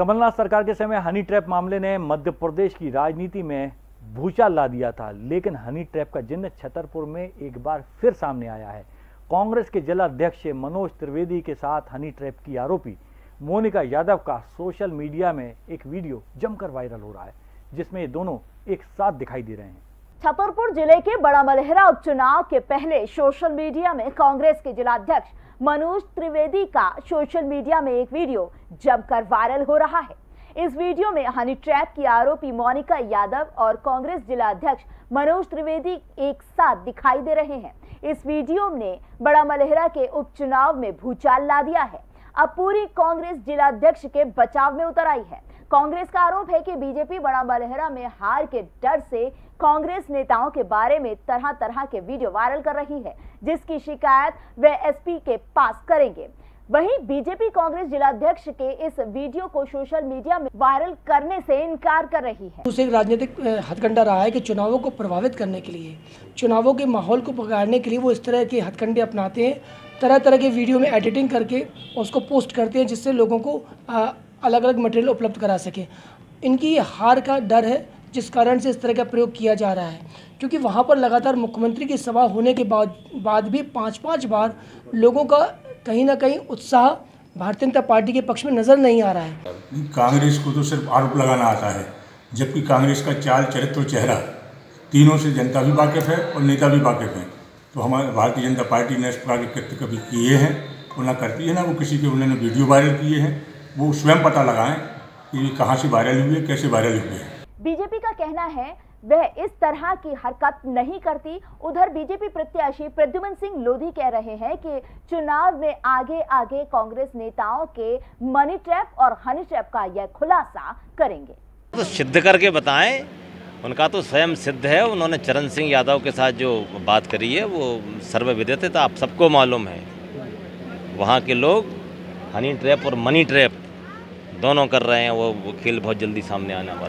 कमलनाथ सरकार के समय हनी ट्रैप मामले ने मध्य प्रदेश की राजनीति में भूचाल ला दिया था, लेकिन हनी ट्रैप का जिन्न छतरपुर में एक बार फिर सामने आया है। कांग्रेस के जिला अध्यक्ष मनोज त्रिवेदी के साथ हनी ट्रैप की आरोपी मोनिका यादव का सोशल मीडिया में एक वीडियो जमकर वायरल हो रहा है, जिसमें दोनों एक साथ दिखाई दे रहे हैं। छतरपुर ज़िले के बड़ा मलहरा उपचुनाव के पहले सोशल मीडिया में कांग्रेस के जिलाध्यक्ष मनोज त्रिवेदी का सोशल मीडिया में एक वीडियो जमकर वायरल हो रहा है। इस वीडियो में हनी ट्रैप की आरोपी मोनिका यादव और कांग्रेस जिला अध्यक्ष मनोज त्रिवेदी एक साथ दिखाई दे रहे हैं। इस वीडियो ने बड़ा मलहरा के उपचुनाव में भूचाल ला दिया है। अब पूरी कांग्रेस जिलाध्यक्ष के बचाव में उतर आई है। कांग्रेस का आरोप है कि बीजेपी बड़ा मलहरा में हार के डर से कांग्रेस नेताओं के बारे में तरह तरह के वीडियो वायरल कर रही है, जिसकी शिकायत वे एसपी के पास करेंगे। वहीं बीजेपी कांग्रेस जिलाध्यक्ष के इस वीडियो को सोशल मीडिया में वायरल करने से इनकार कर रही है। उसे राजनीतिक हथकंडा रहा है कि चुनावों को प्रभावित करने के लिए, चुनावों के माहौल को बिगाड़ने के लिए वो इस तरह के हथकंडे अपनाते हैं तरह तरह के वीडियो में एडिटिंग करके उसको पोस्ट करते हैं, जिससे लोगों को अलग अलग मटेरियल उपलब्ध करा सके। इनकी हार का डर है जिस कारण से इस तरह का प्रयोग किया जा रहा है। क्योंकि वहाँ पर लगातार मुख्यमंत्री की सभा होने के बाद बाद भी पाँच पाँच बार लोगों का कहीं ना कहीं उत्साह भारतीय जनता पार्टी के पक्ष में नज़र नहीं आ रहा है। कांग्रेस को तो सिर्फ़ आरोप लगाना आता है, जबकि कांग्रेस का चाल, चरित्र चेहरा तीनों से जनता भी वाकिफ है और नेता भी वाकिफ है। तो हमारे, भारतीय जनता पार्टी ने इस प्रकार के कृत्य कभी किए हैं वो ना करती है ना वो किसी के, उन्होंने वीडियो वायरल किए हैं। वो स्वयं पता लगाएँ कि कहाँ से वायरल हुए कैसे वायरल हुए बीजेपी का कहना है वह इस तरह की हरकत नहीं करती। उधर बीजेपी प्रत्याशी प्रद्युमन सिंह लोधी कह रहे हैं कि चुनाव में आगे आगे कांग्रेस नेताओं के मनी ट्रैप और हनी ट्रैप का यह खुलासा करेंगे। तो सिद्ध करके बताएँ उनका तो स्वयं सिद्ध है। उन्होंने चरण सिंह यादव के साथ जो बात करी है वो सर्वविदित है तो आप सबको मालूम है। वहाँ के लोग हनी ट्रैप और मनी ट्रैप दोनों कर रहे हैं वो, खेल बहुत जल्दी सामने आने वाला